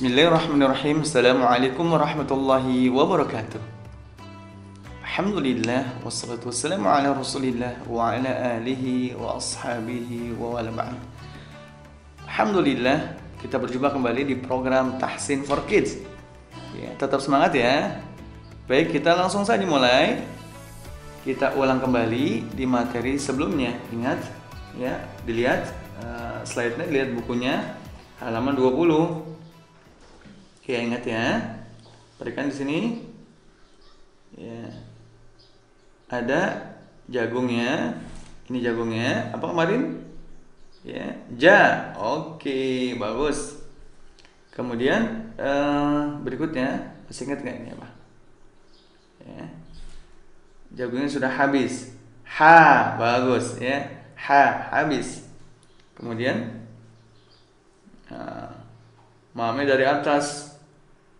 Bismillahirrahmanirrahim. Assalamualaikum warahmatullahi wabarakatuh. Alhamdulillah wassalatu wassalamu ala Rasulillah wa ala alihi wa ashabihi wa wala ba'd. Alhamdulillah kita berjumpa kembali di program Tahsin for Kids. Ya, tetap semangat ya. Baik, kita langsung saja mulai. Kita ulang kembali di materi sebelumnya. Ingat ya, dilihat uh, slide-nya, lihat bukunya halaman 20. Oke, ingat ya. Berikan di sini. Ya. Ada jagungnya. Ini jagungnya. Apa kemarin? Ya, ja. Oke, bagus. Kemudian uh, berikutnya, masih ingat nggak ini apa? Ya. Jagungnya sudah habis. Ha, bagus ya. Ha, habis. Kemudian uh, mame dari atas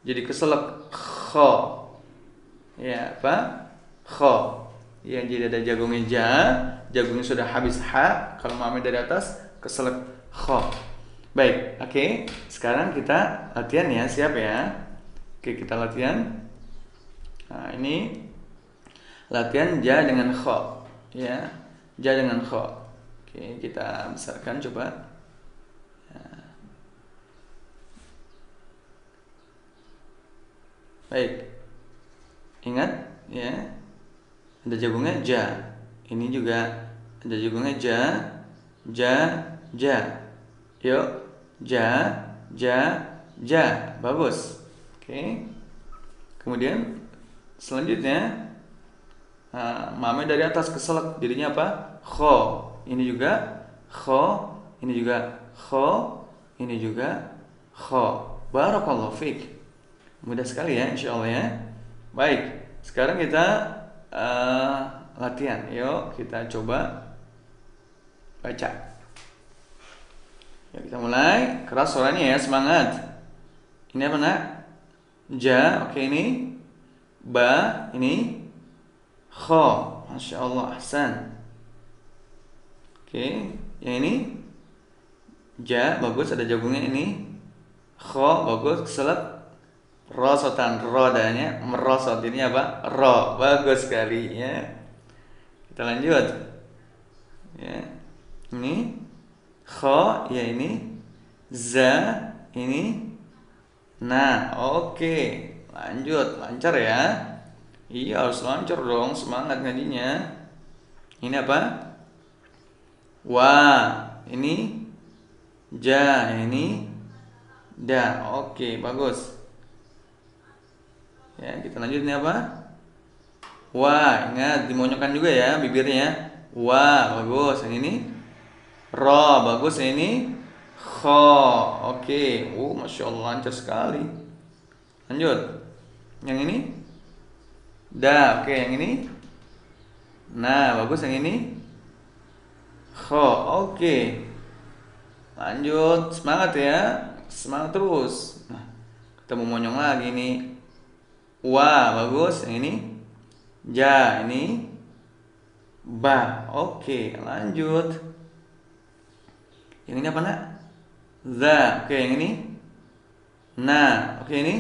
jadi keselak kho. Ya apa? Kho. Yang jadi ada jagungnya ja jagungnya sudah habis ha. Kalau mame dari atas keselak kho. Baik oke. Okay. sekarang kita latihan ya siap ya? Oke kita latihan. Nah ini latihan ja dengan kho. Ya ja dengan kho. Oke kita besarkan coba Baik. Ingat ya. Ada jagungnya ja. Ini juga ada jagungnya ja, ja, ja. Yuk. Ja, ja, ja. Bagus. Oke. Kemudian selanjutnya Nah, mame dari atas keselak jadinya apa? Kho. Ini juga kho, ini juga kho, ini juga kho. Barakallahu fiqh. Mudah sekali ya, insya Allah ya. Baik, sekarang kita uh, latihan. Yuk, kita coba baca. Ya, kita mulai. Keras suaranya ya, semangat. Ini apa nak? Ja, oke ini. Ba, ini. Kho, masya Allah, ahsan. Oke, yang ini. Ja, bagus. Ada jagungnya ini. Kho, bagus. Keselak rosotan rodanya merosot. Ini apa? Ro. Bagus sekali ya. Kita lanjut. Ya. Ini. Kho ya ini. Za ini. Nah oke. Lanjut lancar ya. Iya harus lancar dong semangat ngajinya. Ini apa? Wa ini. Ja ini. Da oke bagus Ya, kita lanjut ini apa? Wah, ingat dimonyokkan juga ya bibirnya. Wah, bagus. Yang ini ro, bagus. Yang ini kho. Oke. Uh, masya Allah lancar sekali. Lanjut. Yang ini da. Oke, yang ini nah, bagus. Yang ini kho. Oke. Lanjut. Semangat ya. Semangat terus. Nah, kita mau monyong lagi nih wa bagus. Yang ini? Ja ini? Ba. Oke lanjut. Yang ini apa nak? Za. Oke yang ini? Na. Oke ini?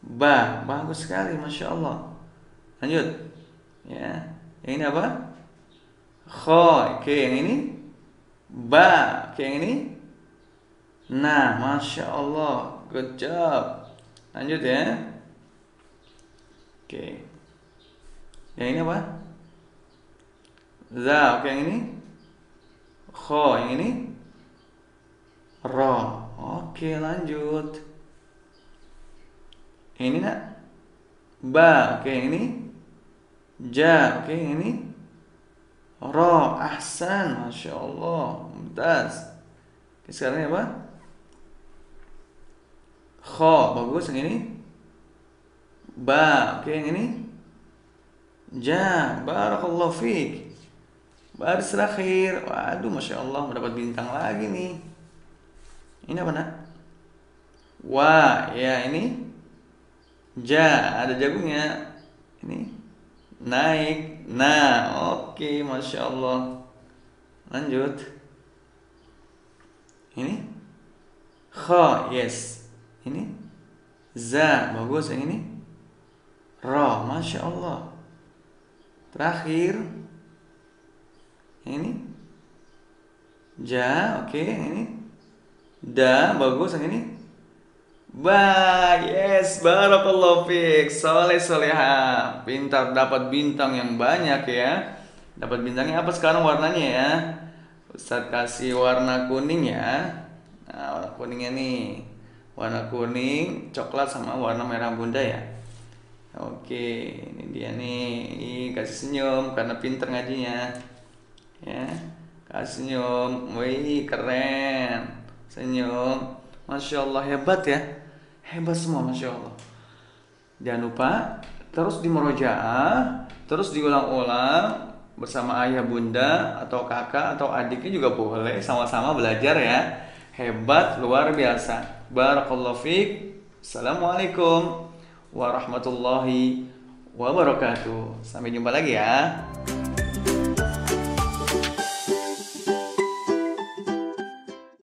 Ba. Bagus sekali masya Allah. Lanjut. Ya. Yang ini apa? Kho. Oke yang ini? Ba. Oke yang ini? Nah masya Allah. Good job. Lanjut ya Oke. Yang ini apa? Za. Oke, yang ini? Kho. Yang ini? Ro. Oke, lanjut. Yang ini nak? Ba. Oke, yang ini? Ja. Oke, yang ini? Ro. Ahsan. Masya Allah. Mumtaz. Oke, sekarang ini apa? Kho. Bagus. Yang ini? Ba oke yang ini? Ja barakallahu fiik baris terakhir. Waduh masya Allah mendapat bintang lagi nih. Ini apa nak? Wa ya ini? Ja ada jagungnya ini? Naik. Nah oke masya Allah. Lanjut. Ini? Kho yes. Ini? Za, bagus. Yang ini. Ra, masya Allah. Terakhir ini ja, oke, okay, ini da, bagus yang ini. Ba, yes, barakallahu fiik. Soleh soleha. Pintar dapat bintang yang banyak ya. Dapat bintangnya apa sekarang warnanya ya? Ustadz kasih warna kuning ya. Nah, warna kuningnya nih. Warna kuning, coklat sama warna merah bunda ya. Oke, ini dia nih. Ih, kasih senyum karena pinter ngajinya. Ya. Kasih senyum. Wih, keren. Senyum. Masya Allah hebat ya hebat semua masya Allah jangan lupa terus di murojaah terus diulang-ulang bersama ayah bunda atau kakak atau adiknya juga boleh sama-sama belajar ya hebat luar biasa barakallahu fiik assalamualaikum warahmatullahi wabarakatuh. Sampai jumpa lagi ya